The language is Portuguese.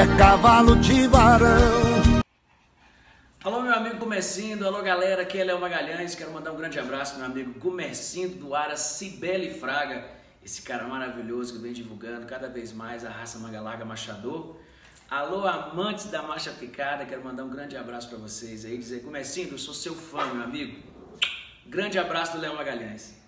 é cavalo de varão. Alô, meu amigo Comercindo, alô galera, aqui é Léo Magalhães. Quero mandar um grande abraço meu amigo Comercindo do Ara Cibele Fraga, esse cara maravilhoso que vem divulgando cada vez mais a raça Magalaga Machador. Alô, amantes da marcha picada, quero mandar um grande abraço para vocês aí, dizer Comercindo, eu sou seu fã, meu amigo. Grande abraço do Léo Magalhães.